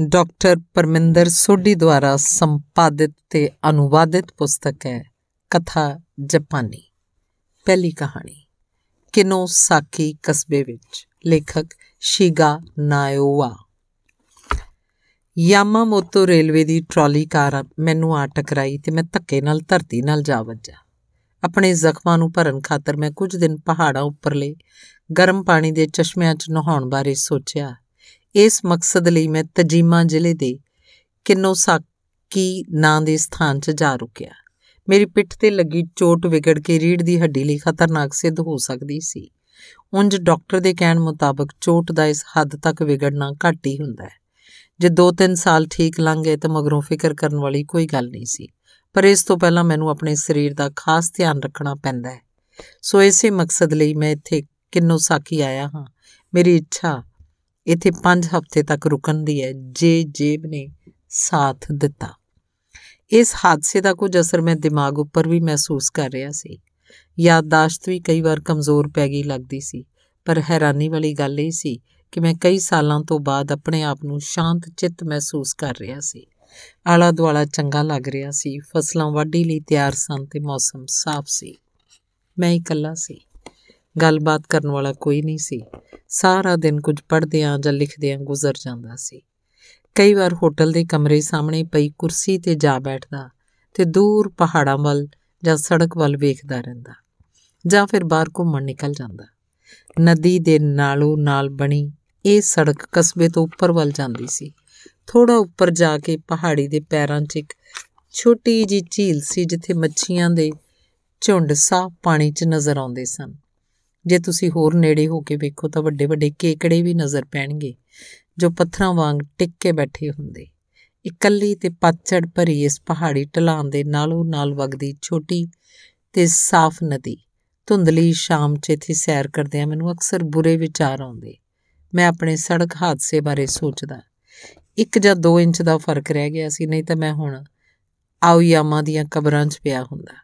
Doctor Parminder Sodhi ਦੁਆਰਾ ਸੰਪਾਦਿਤ ਤੇ ਅਨੁਵਾਦਿਤ ਪੁਸਤਕ ਹੈ, ਕਥਾ ਜਾਪਾਨੀ। ਪਹਿਲੀ ਕਹਾਣੀ ਕਿਨੋ ਸਾਕੀ ਕਸਬੇ ਵਿੱਚ, ਲੇਖਕ ਸ਼ੀਗਾ ਨਾਇਓਵਾ ਯਾਮਾਮੋਤੋ ਰੇਲਵੇ ਦੀ ਟਰਾਲੀ ਕਾਰ ਮੈਨੂੰ ਆ ਟਕਰਾਈ ਤੇ ਮੈਂ ਧੱਕੇ ਨਾਲ ਧਰਤੀ ਨਾਲ ਜਾ ਵੱਜਾ। ਆਪਣੇ ਜ਼ਖਮਾਂ ਨੂੰ ਭਰਨ ਖਾਤਰ ਮੈਂ ਕੁਝ ਦਿਨ ਪਹਾੜਾਂ ਉੱਪਰਲੇ ਗਰਮ ਪਾਣੀ ਦੇ ਚਸ਼ਮਿਆਂ 'ਚ ਨਹਾਉਣ ਬਾਰੇ ਸੋਚਿਆ ਇਸ ਮਕਸਦ ਲਈ ਮੈਂ ਤਜੀਮਾ ਜ਼ਿਲ੍ਹੇ ਦੇ ਕਿਨੋਸਾਕੀ ਨਾਂ ਦੇ ਸਥਾਨ 'ਚ ਜਾ ਰੁਕਿਆ। ਮੇਰੀ ਪਿੱਠ ਤੇ ਲੱਗੀ ਚੋਟ ਵਿਗੜ ਕੇ ਰੀੜ ਦੀ ਹੱਡੀ ਲਈ ਖਤਰਨਾਕ ਸਿੱਧ ਹੋ ਸਕਦੀ ਸੀ। ਉਂਝ ਡਾਕਟਰ ਦੇ ਕਹਿਣ ਮੁਤਾਬਕ ਚੋਟ ਦਾ ਇਸ ਹੱਦ ਤੱਕ ਵਿਗੜਨਾ ਘੱਟ ਹੀ ਹੁੰਦਾ ਹੈ। ਜੇ 2-3 ਸਾਲ ਠੀਕ ਲੰਘ ਗਏ ਤਾਂ ਮਗਰੋਂ ਫਿਕਰ ਕਰਨ ਵਾਲੀ ਕੋਈ ਗੱਲ ਨਹੀਂ ਸੀ। ਪਰ ਇਸ ਤੋਂ ਪਹਿਲਾਂ ਮੈਨੂੰ ਆਪਣੇ ਸਰੀਰ ਦਾ ਖਾਸ ਧਿਆਨ ਰੱਖਣਾ ਪੈਂਦਾ ਹੈ। ਸੋ ਇਸੇ ਮਕਸਦ ਲਈ ਮੈਂ ਇੱਥੇ ਕਿੰਨੋ ਸਾਕੀ ਆਇਆ ਹਾਂ। ਮੇਰੀ ਇੱਛਾ ਇੱਥੇ 5 ਹਫ਼ਤੇ ਤੱਕ ਰੁਕਣ ਦੀ ਹੈ, ਜੇ ਜੇਬ ਨੇ ਸਾਥ ਦਿੱਤਾ। ਇਸ ਹਾਦਸੇ ਦਾ ਕੁਝ ਅਸਰ ਮੈਂ ਦਿਮਾਗ ਉੱਪਰ ਵੀ ਮਹਿਸੂਸ ਕਰ ਰਿਹਾ ਸੀ। ਯਾਦਦਾਸ਼ਤ ਵੀ ਕਈ ਵਾਰ ਕਮਜ਼ੋਰ ਪੈ ਗਈ ਲੱਗਦੀ ਸੀ, ਪਰ ਹੈਰਾਨੀ ਵਾਲੀ ਗੱਲ ਇਹ ਸੀ ਕਿ ਮੈਂ ਕਈ ਸਾਲਾਂ ਤੋਂ ਬਾਅਦ ਆਪਣੇ ਆਪ ਨੂੰ ਸ਼ਾਂਤ ਚਿੱਤ ਮਹਿਸੂਸ ਕਰ ਰਿਹਾ ਸੀ। ਆਲਾ ਦੁਆਲਾ ਚੰਗਾ ਲੱਗ ਰਿਹਾ ਸੀ, ਫਸਲਾਂ ਵਾਢੀ ਲਈ ਤਿਆਰ ਸਨ ਤੇ ਮੌਸਮ ਸਾਫ਼ ਸੀ। ਮੈਂ ਇਕੱਲਾ ਸੀ। ਗੱਲਬਾਤ ਕਰਨ ਵਾਲਾ ਕੋਈ ਨਹੀਂ ਸੀ। ਸਾਰਾ ਦਿਨ ਕੁਝ ਪੜ੍ਹਦਿਆਂ ਜਾਂ ਲਿਖਦਿਆਂ ਗੁਜ਼ਰ ਜਾਂਦਾ ਸੀ। ਕਈ ਵਾਰ ਹੋਟਲ ਦੇ ਕਮਰੇ ਸਾਹਮਣੇ ਪਈ ਕੁਰਸੀ ਤੇ ਜਾ ਬੈਠਦਾ ਤੇ ਦੂਰ ਪਹਾੜਾਂ ਵੱਲ ਜਾਂ ਸੜਕ ਵੱਲ ਵੇਖਦਾ ਰਹਿੰਦਾ ਜਾਂ ਫਿਰ ਬਾਹਰ ਘੁੰਮਣ ਨਿਕਲ ਜਾਂਦਾ। ਨਦੀ ਦੇ ਨਾਲੋਂ ਨਾਲ ਬਣੀ ਇਹ ਸੜਕ ਕਸਬੇ ਤੋਂ ਉੱਪਰ ਵੱਲ ਜਾਂਦੀ ਸੀ। ਥੋੜਾ ਉੱਪਰ ਜਾ ਕੇ ਪਹਾੜੀ ਦੇ ਪੈਰਾਂ 'ਚ ਇੱਕ ਛੋਟੀ ਜੀ ਝੀਲ ਸੀ ਜਿੱਥੇ ਮੱਛੀਆਂ ਦੇ ਝੁੰਡ ਸਾਫ਼ ਪਾਣੀ 'ਚ ਨਜ਼ਰ ਆਉਂਦੇ ਸਨ। ਜੇ ਤੁਸੀਂ ਹੋਰ ਨੇੜੇ ਹੋ ਕੇ ਵੇਖੋ ਤਾਂ ਵੱਡੇ ਵੱਡੇ ਕੇਕੜੇ ਵੀ ਨਜ਼ਰ ਪੈਣਗੇ, ਜੋ ਪੱਥਰਾਂ ਵਾਂਗ ਟਿਕ ਕੇ ਬੈਠੇ ਹੁੰਦੇ। ਇਕੱਲੀ ਤੇ ਪਤਝੜ ਭਰੀ ਇਸ ਪਹਾੜੀ ਢਲਾਨ ਦੇ ਨਾਲੋਂ ਨਾਲ ਵਗਦੀ ਛੋਟੀ ਤੇ ਸਾਫ਼ ਨਦੀ। ਧੁੰਦਲੀ ਸ਼ਾਮ 'ਚ ਇੱਥੇ ਸੈਰ ਕਰਦਿਆਂ ਮੈਨੂੰ ਅਕਸਰ ਬੁਰੇ ਵਿਚਾਰ ਆਉਂਦੇ। ਮੈਂ ਆਪਣੇ ਸੜਕ ਹਾਦਸੇ ਬਾਰੇ ਸੋਚਦਾ। ਇੱਕ ਜਾਂ 2 ਇੰਚ ਦਾ ਫ਼ਰਕ ਰਹਿ ਗਿਆ ਸੀ, ਨਹੀਂ ਤਾਂ ਮੈਂ ਹੁਣ ਆਉਯਾਮਾ ਦੀਆਂ ਕਬਰਾਂ 'ਚ ਪਿਆ ਹੁੰਦਾ।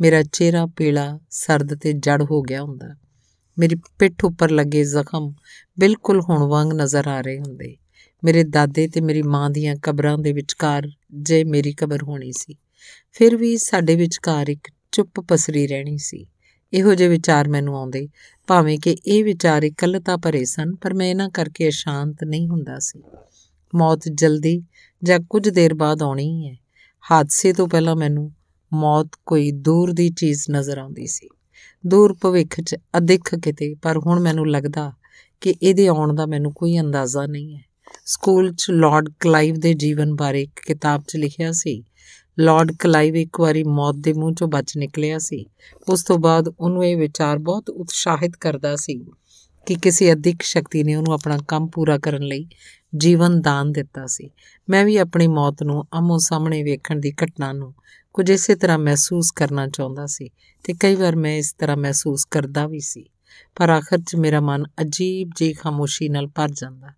ਮੇਰਾ ਚਿਹਰਾ ਪੀਲਾ, ਸਰਦ ਤੇ ਜੜ ਹੋ ਗਿਆ ਹੁੰਦਾ। ਮੇਰੀ ਪਿੱਠ ਉੱਪਰ ਲੱਗੇ ਜ਼ਖਮ ਬਿਲਕੁਲ ਹੁਣ ਵਾਂਗ ਨਜ਼ਰ ਆ ਰਹੇ ਹੁੰਦੇ। ਮੇਰੇ ਦਾਦੇ ਤੇ ਮੇਰੀ ਮਾਂ ਦੀਆਂ ਕਬਰਾਂ ਦੇ ਵਿਚਕਾਰ ਜੇ ਮੇਰੀ ਕਬਰ ਹੋਣੀ ਸੀ, ਫਿਰ ਵੀ ਸਾਡੇ ਵਿਚਕਾਰ ਇੱਕ ਚੁੱਪ ਪਸਰੀ ਰਹਿਣੀ ਸੀ। ਇਹੋ ਜਿਹੇ ਵਿਚਾਰ ਮੈਨੂੰ ਆਉਂਦੇ, ਭਾਵੇਂ ਕਿ ਇਹ ਵਿਚਾਰ ਇਕੱਲਤਾ ਭਰੇ ਸਨ, ਪਰ ਮੈਂ ਇਹਨਾਂ ਕਰਕੇ ਸ਼ਾਂਤ ਨਹੀਂ ਹੁੰਦਾ ਸੀ। ਮੌਤ ਜਲਦੀ ਜਾਂ ਕੁਝ ਦੇਰ ਬਾਅਦ ਆਉਣੀ ਹੈ। ਹਾਦਸੇ ਤੋਂ ਪਹਿਲਾਂ ਮੈਨੂੰ ਮੌਤ ਕੋਈ ਦੂਰ ਦੀ ਚੀਜ਼ ਨਜ਼ਰ ਆਉਂਦੀ ਸੀ। ਦੂਰ ਭਵਿੱਖ 'ਚ ਅਦਿੱਖ ਕਿਤੇ, ਪਰ ਹੁਣ ਮੈਨੂੰ ਲੱਗਦਾ ਕਿ ਇਹਦੇ ਆਉਣ ਦਾ ਮੈਨੂੰ ਕੋਈ ਅੰਦਾਜ਼ਾ ਨਹੀਂ ਹੈ। ਸਕੂਲ 'ਚ ਲਾਰਡ ਕਲਾਈਵ ਦੇ ਜੀਵਨ ਬਾਰੇ ਇੱਕ ਕਿਤਾਬ 'ਚ ਲਿਖਿਆ ਸੀ। ਲਾਰਡ ਕਲਾਈਵ ਇੱਕ ਵਾਰੀ ਮੌਤ ਦੇ ਮੂੰਹ 'ਚੋਂ ਬਚ ਨਿਕਲਿਆ ਸੀ। ਉਸ ਤੋਂ ਬਾਅਦ ਉਹਨੂੰ ਇਹ ਵਿਚਾਰ ਬਹੁਤ ਉਤਸ਼ਾਹਿਤ ਕਰਦਾ ਸੀ ਕਿ ਕਿਸੇ ਅਦਿੱਖ ਸ਼ਕਤੀ ਨੇ ਉਹਨੂੰ ਆਪਣਾ ਕੰਮ ਪੂਰਾ ਕਰਨ ਲਈ ਜੀਵਨ ਦਾਨ ਦਿੱਤਾ ਸੀ। ਮੈਂ ਵੀ ਆਪਣੀ ਮੌਤ ਨੂੰ ਆਮੋ ਸਾਹਮਣੇ ਵੇਖਣ ਦੀ ਘਟਨਾ ਨੂੰ ਕੁਝ ਇਸੇ ਤਰ੍ਹਾਂ ਮਹਿਸੂਸ ਕਰਨਾ ਚਾਹੁੰਦਾ ਸੀ ਤੇ ਕਈ ਵਾਰ ਮੈਂ ਇਸ ਤਰ੍ਹਾਂ ਮਹਿਸੂਸ ਕਰਦਾ ਵੀ ਸੀ। ਪਰ ਆਖਰ 'ਚ ਮੇਰਾ ਮਨ ਅਜੀਬ ਜਿਹੀ ਖਾਮੋਸ਼ੀ ਨਾਲ ਭਰ ਜਾਂਦਾ।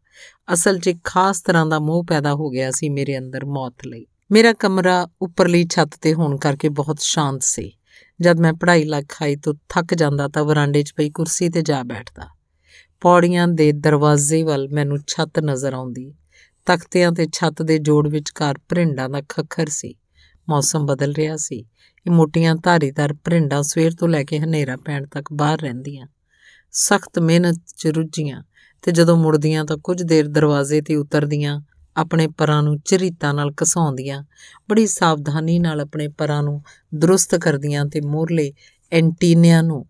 ਅਸਲ 'ਚ ਇੱਕ ਖਾਸ ਤਰ੍ਹਾਂ ਦਾ ਮੋਹ ਪੈਦਾ ਹੋ ਗਿਆ ਸੀ ਮੇਰੇ ਅੰਦਰ ਮੌਤ ਲਈ। ਮੇਰਾ ਕਮਰਾ ਉੱਪਰਲੀ ਛੱਤ ਤੇ ਹੋਣ ਕਰਕੇ ਬਹੁਤ ਸ਼ਾਂਤ ਸੀ। ਜਦ ਮੈਂ ਪੜ੍ਹਾਈ ਲਖਾਈ ਤੋਂ ਥੱਕ ਜਾਂਦਾ ਤਾਂ ਵਰਾਂਡੇ 'ਚ ਪਈ ਕੁਰਸੀ ਤੇ ਜਾ ਬੈਠਦਾ। ਪੌੜੀਆਂ ਦੇ ਦਰਵਾਜ਼ੇ ਵੱਲ ਮੈਨੂੰ ਛੱਤ ਨਜ਼ਰ ਆਉਂਦੀ। ਤਖਤਿਆਂ ਤੇ ਛੱਤ ਦੇ ਜੋੜ ਵਿਚਕਾਰ ਭਰਿੰਡਾਂ ਦਾ ਖੱਖਰ ਸੀ। ਮੌਸਮ ਬਦਲ ਰਿਹਾ ਸੀ। ਇਹ ਮੋਟੀਆਂ ਧਾਰੀਦਾਰ ਭਰਿੰਡਾਂ ਸਵੇਰ ਤੋਂ ਲੈ ਕੇ ਹਨੇਰਾ ਪੈਣ ਤੱਕ ਬਾਹਰ ਰਹਿੰਦੀਆਂ। ਸਖਤ ਮਿਹਨਤ 'ਚ ਰੁੱਝੀਆਂ ਤੇ ਜਦੋਂ ਮੁੜਦੀਆਂ ਤਾਂ ਕੁਝ ਦੇਰ ਦਰਵਾਜ਼ੇ ਤੇ ਉਤਰਦੀਆਂ, ਆਪਣੇ ਪਰਾਂ ਨੂੰ ਚਰੀਤਾ ਨਾਲ ਘਸਾਉਂਦੀਆਂ, ਬੜੀ ਸਾਵਧਾਨੀ ਨਾਲ ਆਪਣੇ ਪਰਾਂ ਨੂੰ ਦਰੁਸਤ ਕਰਦੀਆਂ ਤੇ ਮੋਰਲੇ ਐਂਟੀਨਿਆਂ ਨੂੰ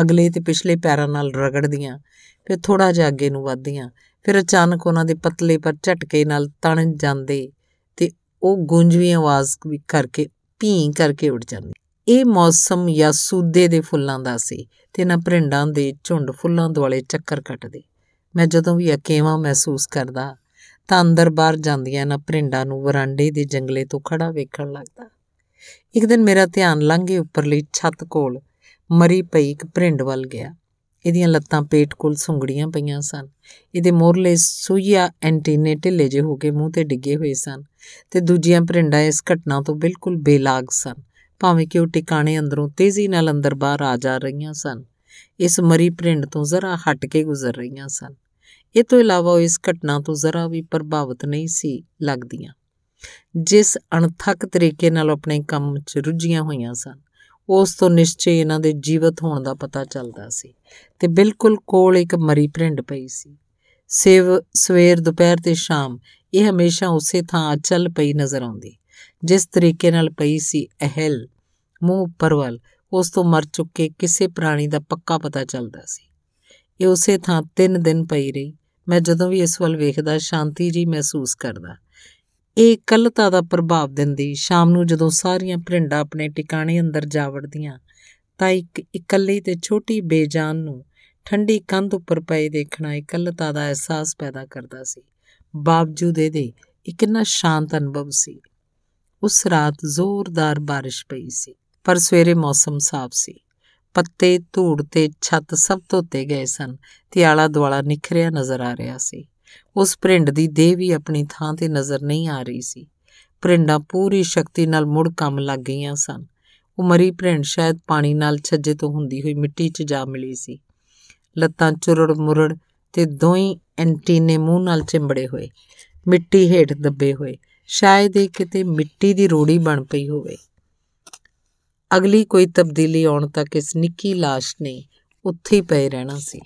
ਅਗਲੇ ਤੇ ਪਿਛਲੇ ਪੈਰਾਂ ਨਾਲ ਰਗੜਦੀਆਂ, ਫਿਰ ਥੋੜਾ ਜਿਹਾ ਅੱਗੇ ਨੂੰ ਵਧਦੀਆਂ, ਫਿਰ ਅਚਾਨਕ ਉਹਨਾਂ ਦੇ ਪਤਲੇ ਪਰ ਝਟਕੇ ਨਾਲ ਤਣ ਜਾਂਦੇ ਉਹ ਗੂੰਜਵੀਂ ਆਵਾਜ਼ ਵੀ ਕਰਕੇ, ਭੀਂ ਕਰਕੇ ਉੱਡ ਜਾਂਦੀ। ਇਹ ਮੌਸਮ ਯਾਸੂਦੇ ਦੇ ਫੁੱਲਾਂ ਦਾ ਸੀ ਤੇ ਨਾ ਭਰਿੰਡਾਂ ਦੇ ਝੁੰਡ ਫੁੱਲਾਂ ਦੁਆਲੇ ਚੱਕਰ ਕੱਟਦੇ। ਮੈਂ ਜਦੋਂ ਵੀ ਅਕੇਵਾ ਮਹਿਸੂਸ ਕਰਦਾ, ਤਾਂ ਅੰਦਰ ਬਾਹਰ ਜਾਂਦੀਆਂ ਨਾ ਭਰਿੰਡਾਂ ਨੂੰ ਵਰਾਂਡੇ ਦੇ ਜੰਗਲੇ ਤੋਂ ਖੜਾ ਵੇਖਣ ਲੱਗਦਾ। ਇੱਕ ਦਿਨ ਮੇਰਾ ਧਿਆਨ ਲੰਘੇ ਉੱਪਰਲੀ ਛੱਤ ਕੋਲ ਮਰੀ ਪਈ ਇੱਕ ਭਰਿੰਡ ਵੱਲ ਗਿਆ। ਇਹਦੀਆਂ ਲੱਤਾਂ ਪੇਟ ਕੋਲ ਸੁੰਗੜੀਆਂ ਪਈਆਂ ਸਨ। ਇਹਦੇ ਮੋਹਰਲੇ ਸੂਈਆ ਐਂਟੀਨੇ ਢਿੱਲੇ ਜਿਹੇ ਹੋ ਕੇ ਮੂੰਹ ਤੇ ਡਿੱਗੇ ਹੋਏ ਸਨ ਤੇ ਦੂਜੀਆਂ ਭਰਿੰਡਾਂ ਇਸ ਘਟਨਾ ਤੋਂ ਬਿਲਕੁਲ ਬੇਲਾਗ ਸਨ, ਭਾਵੇਂ ਕਿ ਉਹ ਟਿਕਾਣੇ ਅੰਦਰੋਂ ਤੇਜ਼ੀ ਨਾਲ ਅੰਦਰ ਬਾਹਰ ਆ ਜਾ ਰਹੀਆਂ ਸਨ। ਇਸ ਮਰੀ ਭਰਿੰਡ ਤੋਂ ਜ਼ਰਾ ਹਟ ਕੇ ਗੁਜ਼ਰ ਰਹੀਆਂ ਸਨ। ਇਹ ਤੋਂ ਇਲਾਵਾ ਉਹ ਇਸ ਘਟਨਾ ਤੋਂ ਜ਼ਰਾ ਵੀ ਪ੍ਰਭਾਵਿਤ ਨਹੀਂ ਸੀ ਲੱਗਦੀਆਂ, ਜਿਸ ਅਣਥੱਕ ਤਰੀਕੇ ਨਾਲ ਆਪਣੇ ਕੰਮ 'ਚ ਰੁੱਝੀਆਂ ਹੋਈਆਂ ਸਨ। ਉਸ ਤੋਂ ਨਿਸ਼ਚੇ ਇਹਨਾਂ ਦੇ ਜੀਵਤ ਹੋਣ ਦਾ ਪਤਾ ਚੱਲਦਾ ਸੀ ਤੇ ਬਿਲਕੁਲ ਕੋਲ ਇੱਕ ਮਰੀ ਭਰਿੰਡ ਪਈ ਸੀ। ਸੇਵ, ਸਵੇਰ, ਦੁਪਹਿਰ ਤੇ ਸ਼ਾਮ ਇਹ ਹਮੇਸ਼ਾ ਉਸੇ ਥਾਂ ਚੱਲ ਪਈ ਨਜ਼ਰ ਆਉਂਦੀ। ਜਿਸ ਤਰੀਕੇ ਨਾਲ ਪਈ ਸੀ ਅਹਲ, ਮੂੰਹ ਉੱਪਰ ਵੱਲ, ਉਸ ਤੋਂ ਮਰ ਚੁੱਕੇ ਕਿਸੇ ਪ੍ਰਾਣੀ ਦਾ ਪੱਕਾ ਪਤਾ ਚੱਲਦਾ ਸੀ। ਇਹ ਉਸੇ ਥਾਂ ਤਿੰਨ ਦਿਨ ਪਈ ਰਹੀ। ਮੈਂ ਜਦੋਂ ਵੀ ਇਸ ਵੱਲ ਵੇਖਦਾ, ਸ਼ਾਂਤੀ ਜੀ ਮਹਿਸੂਸ ਕਰਦਾ। ਇਹ ਇਕੱਲਤਾ ਦਾ ਪ੍ਰਭਾਵ ਦਿੰਦੀ। ਸ਼ਾਮ ਨੂੰ ਜਦੋਂ ਸਾਰੀਆਂ ਭਰਿੰਡਾਂ ਆਪਣੇ ਟਿਕਾਣੇ ਅੰਦਰ ਜਾ ਵੜਦੀਆਂ, ਤਾਂ ਇੱਕ ਇਕੱਲੀ ਤੇ ਛੋਟੀ ਬੇਜਾਨ ਨੂੰ ਠੰਡੀ ਕੰਧ ਉੱਪਰ ਪਏ ਦੇਖਣਾ ਇਕੱਲਤਾ ਦਾ ਅਹਿਸਾਸ ਪੈਦਾ ਕਰਦਾ ਸੀ। ਬਾਵਜੂਦ ਇਹਦੇ ਇਹ ਕਿੰਨਾ ਸ਼ਾਂਤ ਅਨੁਭਵ ਸੀ। ਉਸ ਰਾਤ ਜ਼ੋਰਦਾਰ ਬਾਰਿਸ਼ ਪਈ ਸੀ, ਪਰ ਸਵੇਰੇ ਮੌਸਮ ਸਾਫ਼ ਸੀ। ਪੱਤੇ, ਧੂੜ ਤੇ ਛੱਤ ਸਭ ਧੋਤੇ ਗਏ ਸਨ, ਤੇ ਆਲਾ ਦੁਆਲਾ ਨਿਖਰਿਆ ਨਜ਼ਰ ਆ ਰਿਹਾ ਸੀ। ਉਸ ਭਰਿੰਡ ਦੀ ਦੇਹ ਵੀ ਆਪਣੀ ਥਾਂ ਤੇ ਨਜ਼ਰ ਨਹੀਂ ਆ ਰਹੀ ਸੀ। ਭਰਿੰਡਾਂ ਪੂਰੀ ਸ਼ਕਤੀ ਨਾਲ ਮੁੜ ਕੰਮ ਲੱਗ ਗਈਆਂ ਸਨ। ਉਹ ਮਰੀ ਭਰਿੰਡ ਸ਼ਾਇਦ ਪਾਣੀ ਨਾਲ ਛੱਜੇ ਤੋਂ ਹੁੰਦੀ ਹੋਈ ਮਿੱਟੀ 'ਚ ਜਾ ਮਿਲੀ ਸੀ। ਲੱਤਾਂ ਚੁਰੜ ਮੁਰੜ ਤੇ ਦੋਈ ਐਂਟੀਨੇ ਮੂੰਹ ਨਾਲ ਚਿੰਬੜੇ ਹੋਏ। ਮਿੱਟੀ ਹੇਠ ਦੱਬੇ ਹੋਏ। ਸ਼ਾਇਦ ਇਹ ਕਿਤੇ ਮਿੱਟੀ ਦੀ ਰੋੜੀ ਬਣ ਪਈ ਹੋਵੇ। ਅਗਲੀ ਕੋਈ ਤਬਦੀਲੀ ਆਉਣ ਤੱਕ ਇਸ ਨਿੱਕੀ লাশ ਨੇ ਉੱਥੇ ਹੀ ਪਏ ਰਹਿਣਾ ਸੀ।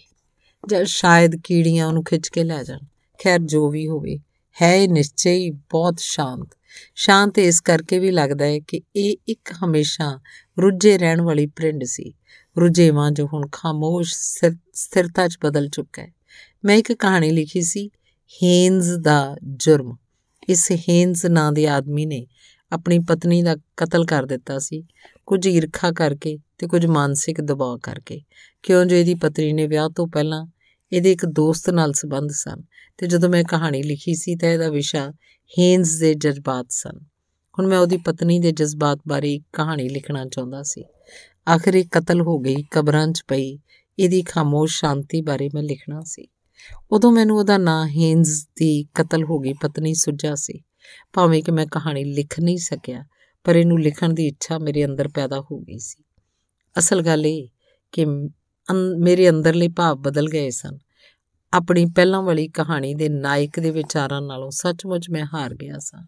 ਜਾਂ ਸ਼ਾਇਦ ਕੀੜੀਆਂ ਉਹਨੂੰ ਖਿੱਚ ਕੇ ਲੈ ਜਾਣ। ਖੈਰ ਜੋ ਵੀ ਹੋਵੇ, ਹੈ ਇਹ ਨਿਸ਼ਚੈ ਹੀ ਬਹੁਤ ਸ਼ਾਂਤ। ਸ਼ਾਂਤ ਇਸ ਕਰਕੇ ਵੀ ਲੱਗਦਾ ਹੈ ਕਿ ਇਹ ਇੱਕ ਹਮੇਸ਼ਾ ਰੁੱਝੇ ਰਹਿਣ ਵਾਲੀ ਪ੍ਰਿੰਡ ਸੀ। ਰੁਝੇਵਾਂ ਜੋ ਹੁਣ ਖਾਮੋਸ਼ ਸਥਿਰਤਾ 'ਚ ਬਦਲ ਚੁੱਕਾ ਹੈ। ਮੈਂ ਇੱਕ ਕਹਾਣੀ ਲਿਖੀ ਸੀ, ਹੇਨਜ਼ ਦਾ ਜੁਰਮ। ਇਸ ਹੇਨਜ਼ ਨਾਂ ਦੇ ਆਦਮੀ ਨੇ ਆਪਣੀ ਪਤਨੀ ਦਾ ਕਤਲ ਕਰ ਦਿੱਤਾ ਸੀ, ਕੁਝ ਈਰਖਾ ਕਰਕੇ ਤੇ ਕੁਝ ਮਾਨਸਿਕ ਦਬਾਅ ਕਰਕੇ। ਕਿਉਂ ਜੋ ਇਹਦੀ ਪਤਨੀ ਨੇ ਵਿਆਹ ਤੋਂ ਪਹਿਲਾਂ ਇਹਦੇ ਇੱਕ ਦੋਸਤ ਨਾਲ ਸੰਬੰਧ ਸਨ ਤੇ ਜਦੋਂ ਮੈਂ ਕਹਾਣੀ ਲਿਖੀ ਸੀ ਤਾਂ ਇਹਦਾ ਵਿਸ਼ਾ ਹੇਨਜ਼ ਦੇ ਜਜ਼ਬਾਤ ਸਨ। ਹੁਣ ਮੈਂ ਉਹਦੀ ਪਤਨੀ ਦੇ ਜਜ਼ਬਾਤ ਬਾਰੇ ਕਹਾਣੀ ਲਿਖਣਾ ਚਾਹੁੰਦਾ ਸੀ। ਆਖਰ ਇਹ ਕਤਲ ਹੋ ਗਈ, ਕਬਰਾਂ 'ਚ ਪਈ, ਇਹਦੀ ਖਾਮੋਸ਼ ਸ਼ਾਂਤੀ ਬਾਰੇ ਮੈਂ ਲਿਖਣਾ ਸੀ। ਉਦੋਂ ਮੈਨੂੰ ਉਹਦਾ ਨਾਂ ਹੇਨਜ਼ ਦੀ ਕਤਲ ਹੋ ਗਈ ਪਤਨੀ ਸੁੱਜਾ ਸੀ। ਭਾਵੇਂ ਕਿ ਮੈਂ ਕਹਾਣੀ ਲਿਖ ਨਹੀਂ ਸਕਿਆ, ਪਰ ਇਹਨੂੰ ਲਿਖਣ ਦੀ ਇੱਛਾ ਮੇਰੇ ਅੰਦਰ ਪੈਦਾ ਹੋ ਗਈ ਸੀ। ਅਸਲ ਗੱਲ ਇਹ ਕਿ ਮੇਰੇ ਅੰਦਰਲੇ ਭਾਵ ਬਦਲ ਗਏ ਸਨ। ਆਪਣੀ ਪਹਿਲਾਂ ਵਾਲੀ ਕਹਾਣੀ ਦੇ ਨਾਇਕ ਦੇ ਵਿਚਾਰਾਂ ਨਾਲੋਂ ਸੱਚਮੁੱਚ ਮੈਂ ਹਾਰ ਗਿਆ ਸਾਂ।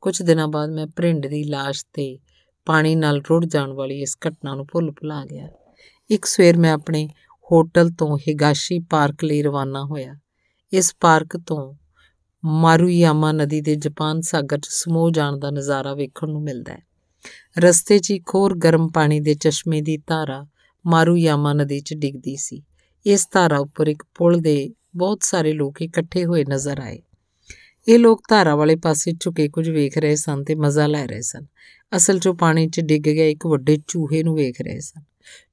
ਕੁਝ ਦਿਨਾਂ ਬਾਅਦ ਮੈਂ ਪ੍ਰਿੰਡ ਦੀ লাশ ਤੇ ਪਾਣੀ ਨਾਲ ਰੁੜ ਜਾਣ ਵਾਲੀ ਇਸ ਘਟਨਾ ਨੂੰ ਭੁੱਲ ਭੁਲਾ ਗਿਆ। ਇੱਕ ਸਵੇਰ ਮੈਂ ਆਪਣੇ ਹੋਟਲ ਤੋਂ ਹਿਗਾਸ਼ੀ ਪਾਰਕ ਲਈ ਰਵਾਨਾ ਹੋਇਆ। ਇਸ ਪਾਰਕ ਤੋਂ ਮਾਰੂਯਾਮਾ ਨਦੀ ਦੇ ਜਾਪਾਨ ਸਾਗਰ 'ਚ ਸਮੋ ਜਾਣ ਦਾ ਨਜ਼ਾਰਾ ਵੇਖਣ ਨੂੰ ਮਿਲਦਾ ਹੈ। ਰਸਤੇ 'ਚ ਇੱਕ ਹੋਰ ਗਰਮ ਪਾਣੀ ਦੇ ਚਸ਼ਮੇ ਦੀ ਧਾਰਾ ਮਾਰੂਯਾਮਾ ਨਦੀ 'ਚ ਡਿੱਗਦੀ ਸੀ। ਇਸ ਧਾਰਾ ਉੱਪਰ ਇੱਕ ਪੁਲ ਦੇ ਬਹੁਤ ਸਾਰੇ ਲੋਕ ਇਕੱਠੇ ਹੋਏ ਨਜ਼ਰ ਆਏ। ਇਹ ਲੋਕ ਧਾਰਾ ਵਾਲੇ ਪਾਸੇ ਝੁਕੇ ਕੁਝ ਵੇਖ ਰਹੇ ਸਨ ਤੇ ਮਜ਼ਾ ਲੈ ਰਹੇ ਸਨ। ਅਸਲ 'ਚ ਪਾਣੀ 'ਚ ਡਿੱਗ ਗਿਆ ਇੱਕ ਵੱਡੇ ਚੂਹੇ ਨੂੰ ਵੇਖ ਰਹੇ ਸਨ।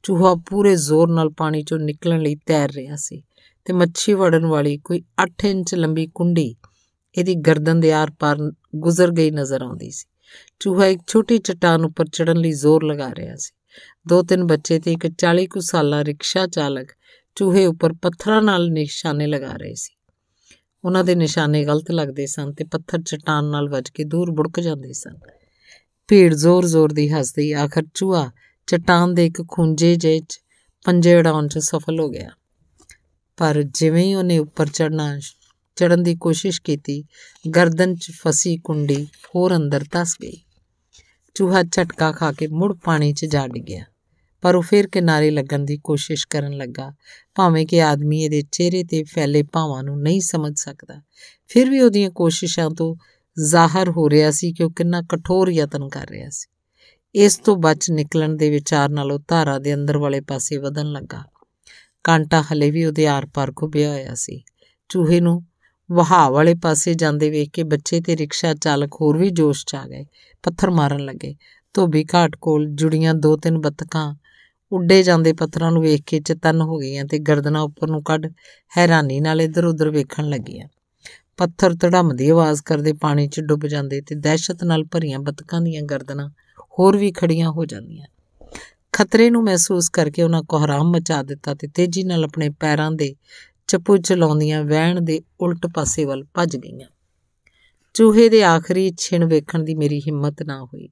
ਚੂਹਾ ਪੂਰੇ ਜ਼ੋਰ ਨਾਲ ਪਾਣੀ 'ਚੋਂ ਨਿਕਲਣ ਲਈ ਤੈਰ ਰਿਹਾ ਸੀ ਤੇ ਮੱਛੀ ਵੜਨ ਵਾਲੀ ਕੋਈ 8 ਇੰਚ ਲੰਬੀ ਕੁੰਡੀ ਇਹਦੀ ਗਰਦਨ ਦੇ ਆਰ-ਪਾਰ ਗੁਜ਼ਰ ਗਈ ਨਜ਼ਰ ਆਉਂਦੀ ਸੀ। ਚੂਹਾ ਇੱਕ ਛੋਟੀ ਚਟਾਨ ਉੱਪਰ ਚੜਨ ਲਈ ਜ਼ੋਰ ਲਗਾ ਰਿਹਾ ਸੀ। ਦੋ ਤਿੰਨ ਬੱਚੇ ਤੇ ਇੱਕ 40 ਕੁ ਸਾਲਾ ਰਿਕਸ਼ਾ ਚਾਲਕ ਚੂਹੇ ਉੱਪਰ ਪੱਥਰਾਂ ਨਾਲ ਨਿਸ਼ਾਨੇ ਲਗਾ ਰਹੇ ਸੀ। ਉਹਨਾਂ ਦੇ ਨਿਸ਼ਾਨੇ ਗਲਤ ਲੱਗਦੇ ਸਨ ਤੇ ਪੱਥਰ ਚਟਾਨ ਨਾਲ ਵੱਜ ਕੇ ਦੂਰ ਬੁੜਕ ਜਾਂਦੇ ਸਨ। ਭੀੜ ਜ਼ੋਰ-ਜ਼ੋਰ ਦੀ ਹੱਸਦੀ ਆਖਰ ਚੂਹਾ ਚਟਾਨ ਦੇ ਇੱਕ ਖੁੰਝੇ ਜਿਹੇ 'ਚ ਪੰਜੇ ਉਡਾਉਣ 'ਚ ਸਫਲ ਹੋ ਗਿਆ। ਪਰ ਜਿਵੇਂ ਹੀ ਉਹਨੇ ਉੱਪਰ ਚੜਨਾ ਚੜਨ ਦੀ ਕੋਸ਼ਿਸ਼ ਕੀਤੀ, ਗਰਦਨ 'ਚ ਫਸੀ ਕੁੰਡੀ ਹੋਰ ਅੰਦਰ ਤਸ ਗਈ। ਚੂਹਾ ਝਟਕਾ ਖਾ ਕੇ ਮੁੜ ਪਾਣੀ 'ਚ ਜਾ ਡਿੱਗਿਆ। ਪਰ ਉਹ ਫਿਰ ਕਿਨਾਰੇ ਲੱਗਣ ਦੀ ਕੋਸ਼ਿਸ਼ ਕਰਨ ਲੱਗਾ। ਭਾਵੇਂ ਕਿ ਆਦਮੀ ਇਹਦੇ ਚਿਹਰੇ ਤੇ ਫੈਲੇ ਭਾਵਾਂ ਨੂੰ ਨਹੀਂ ਸਮਝ ਸਕਦਾ, ਫਿਰ ਵੀ ਉਹਦੀਆਂ ਕੋਸ਼ਿਸ਼ਾਂ ਤੋਂ ਜ਼ਾਹਰ ਹੋ ਰਿਹਾ ਸੀ ਕਿ ਉਹ ਕਿੰਨਾ ਕਠੋਰ ਯਤਨ ਕਰ ਰਿਹਾ ਸੀ। ਇਸ ਤੋਂ ਬਚ ਨਿਕਲਣ ਦੇ ਵਿਚਾਰ ਨਾਲ ਉਹ ਧਾਰਾ ਦੇ ਅੰਦਰ ਵਾਲੇ ਪਾਸੇ ਵਧਣ ਲੱਗਾ। ਕਾਂਟਾ ਹਲੇ ਵੀ ਉਹਦੇ ਆਰ-ਪਾਰ ਘੁਬਿਆ ਹੋਇਆ ਸੀ। ਚੂਹੇ ਨੂੰ ਵਹਾਅ ਵਾਲੇ ਪਾਸੇ ਜਾਂਦੇ ਵੇਖ ਕੇ ਬੱਚੇ ਤੇ ਰਿਕਸ਼ਾ ਚਾਲਕ ਹੋਰ ਵੀ ਜੋਸ਼ 'ਚ ਆ ਗਏ, ਪੱਥਰ ਮਾਰਨ ਲੱਗੇ। ਧੋਬੀ ਘਾਟ ਕੋਲ ਜੁੜੀਆਂ ਦੋ ਤਿੰਨ ਬੱਤਕਾਂ ਉੱਡੇ ਜਾਂਦੇ ਪੱਥਰਾਂ ਨੂੰ ਵੇਖ ਕੇ ਚਤਨ ਹੋ ਗਈਆਂ ਤੇ ਗਰਦਨਾਂ ਉੱਪਰ ਨੂੰ ਕੱਢ ਹੈਰਾਨੀ ਨਾਲ ਇੱਧਰ-ਉੱਧਰ ਵੇਖਣ ਲੱਗੀਆਂ। ਪੱਥਰ ਧੜਮ ਦੀ ਆਵਾਜ਼ ਕਰਦੇ ਪਾਣੀ 'ਚ ਡੁੱਬ ਜਾਂਦੇ ਤੇ ਦਹਿਸ਼ਤ ਨਾਲ ਭਰੀਆਂ ਬੱਤਕਾਂ ਦੀਆਂ ਗਰਦਨਾਂ ਹੋਰ ਵੀ ਖੜੀਆਂ ਹੋ ਜਾਂਦੀਆਂ। ਖਤਰੇ ਨੂੰ ਮਹਿਸੂਸ ਕਰਕੇ ਉਹਨਾਂ ਕੋਹਰਾਮ ਮਚਾ ਦਿੱਤਾ ਤੇ ਤੇਜ਼ੀ ਨਾਲ ਆਪਣੇ ਪੈਰਾਂ ਦੇ ਚਪੂ ਚਲਾਉਂਦੀਆਂ ਵਹਿਣ ਦੇ ਉਲਟ ਪਾਸੇ ਵੱਲ ਭੱਜ ਗਈਆਂ। ਚੂਹੇ ਦੇ ਆਖਰੀ ਛਿਣ ਵੇਖਣ ਦੀ ਮੇਰੀ ਹਿੰਮਤ ਨਾ ਹੋਈ।